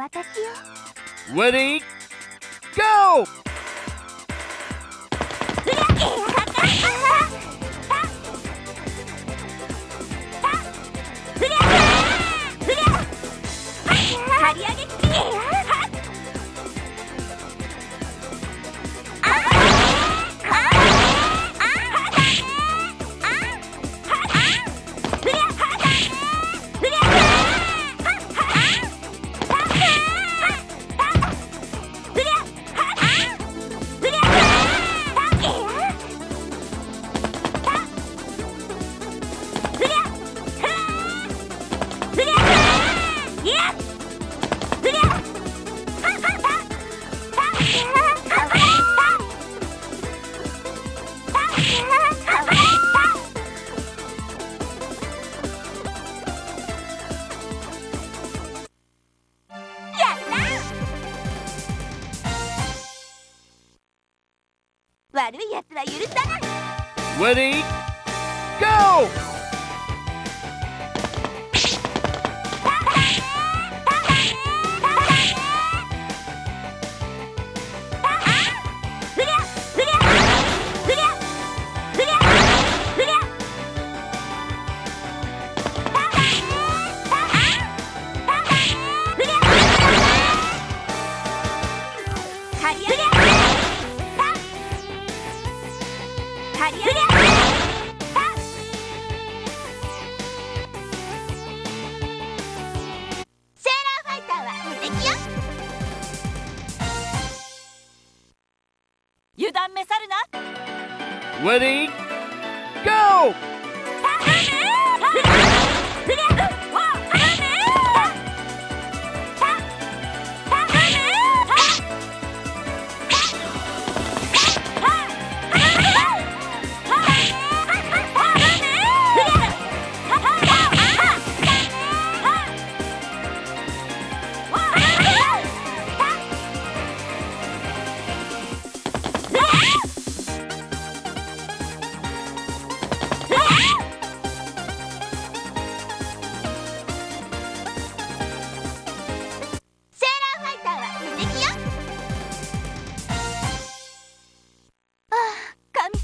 私よ。Ready, go! 悪い奴は許さない Ready? Go! 刈り上げ刈り上げセーファーは無敵よ油断めさるな Ready? Go!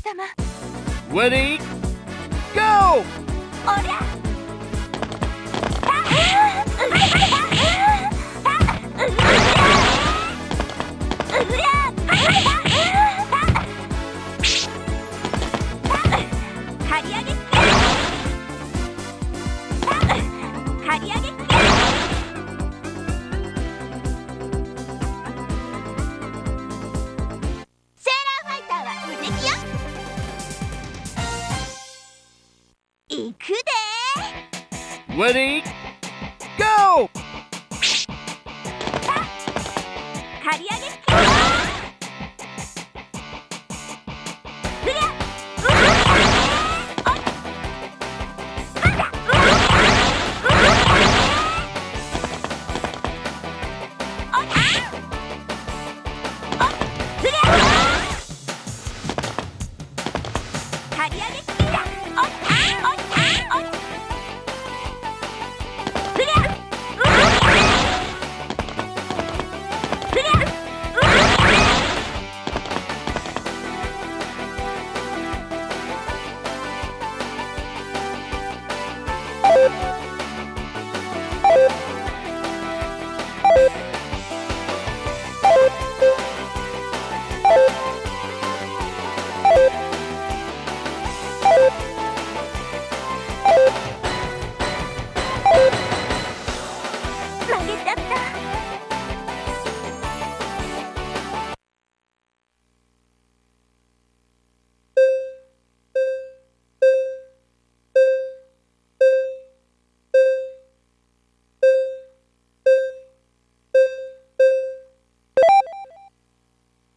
様 Ready? Go! おりゃ刈 Ready? Go! 刈り上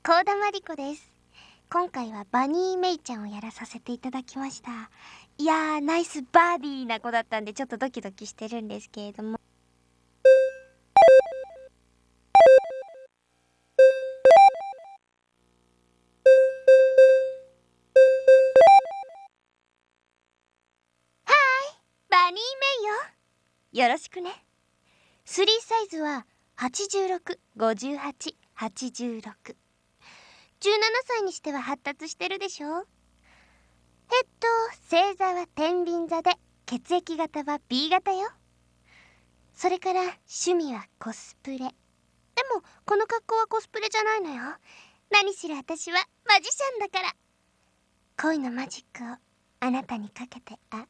高田真理子です。今回はバニーメイちゃんをやらさせていただきました。いやーナイスバーディーな子だったんでちょっとドキドキしてるんですけれども。はいバニーメイよ。よろしくね。3サイズは865886歳にしては発達してるでしょ？えっと星座は天秤座で血液型は B 型よ。それから趣味はコスプレ。でもこの格好はコスプレじゃないのよ。何しろ私はマジシャンだから。恋のマジックをあなたにかけてあ